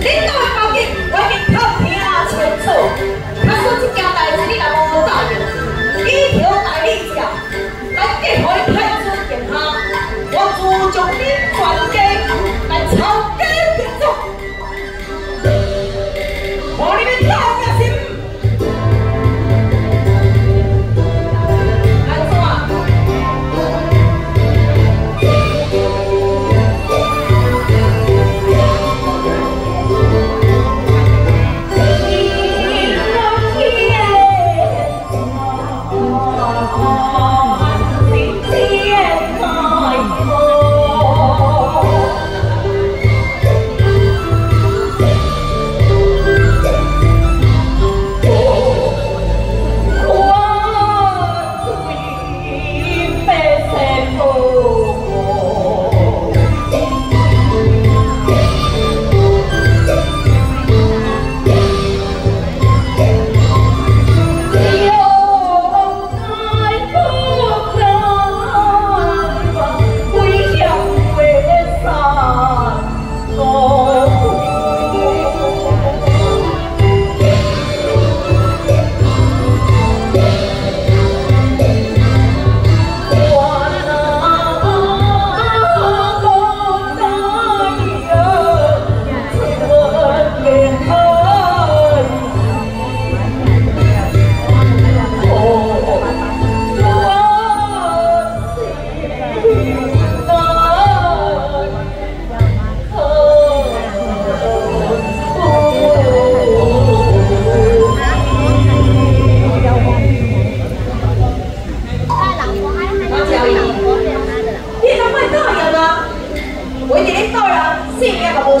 领导爱过恨过的千这样的无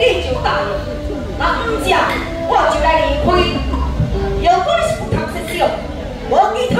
你就打，那唔是，我就来离开。如果你是不读书，我给。